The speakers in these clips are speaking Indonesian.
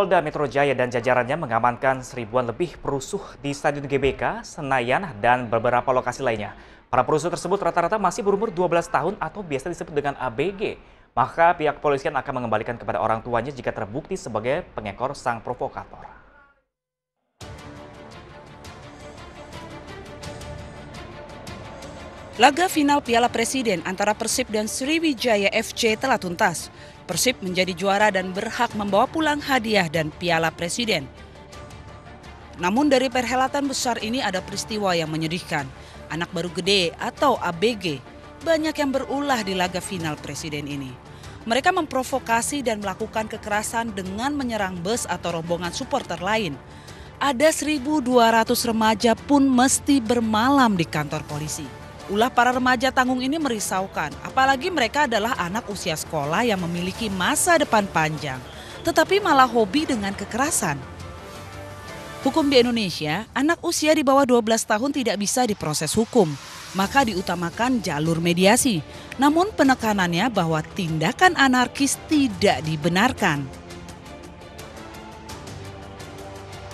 Polda Metro Jaya dan jajarannya mengamankan seribuan lebih perusuh di Stadion GBK, Senayan, dan beberapa lokasi lainnya. Para perusuh tersebut rata-rata masih berumur 12 tahun atau biasa disebut dengan ABG. Maka pihak kepolisian akan mengembalikan kepada orang tuanya jika terbukti sebagai pengekor sang provokator. Laga final Piala Presiden antara Persib dan Sriwijaya FC telah tuntas. Persib menjadi juara dan berhak membawa pulang hadiah dan Piala Presiden. Namun dari perhelatan besar ini ada peristiwa yang menyedihkan. Anak baru gede atau ABG banyak yang berulah di laga final Presiden ini. Mereka memprovokasi dan melakukan kekerasan dengan menyerang bus atau rombongan supporter lain. Ada 1.200 remaja pun mesti bermalam di kantor polisi. Ulah para remaja tanggung ini merisaukan, apalagi mereka adalah anak usia sekolah yang memiliki masa depan panjang, tetapi malah hobi dengan kekerasan. Hukum di Indonesia, anak usia di bawah 12 tahun tidak bisa diproses hukum, maka diutamakan jalur mediasi. Namun penekanannya bahwa tindakan anarkis tidak dibenarkan.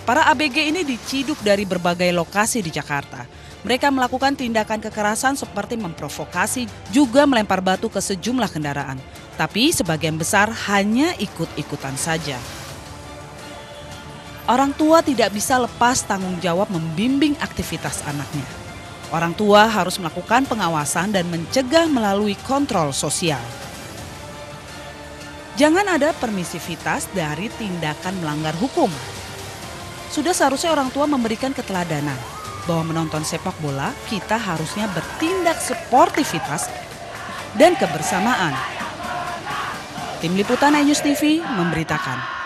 Para ABG ini diciduk dari berbagai lokasi di Jakarta. Mereka melakukan tindakan kekerasan seperti memprovokasi, juga melempar batu ke sejumlah kendaraan. Tapi sebagian besar hanya ikut-ikutan saja. Orang tua tidak bisa lepas tanggung jawab membimbing aktivitas anaknya. Orang tua harus melakukan pengawasan dan mencegah melalui kontrol sosial. Jangan ada permisivitas dari tindakan melanggar hukum. Sudah seharusnya orang tua memberikan keteladanan bahwa menonton sepak bola kita harusnya bertindak sportivitas dan kebersamaan. Tim Liputan News TV memberitakan.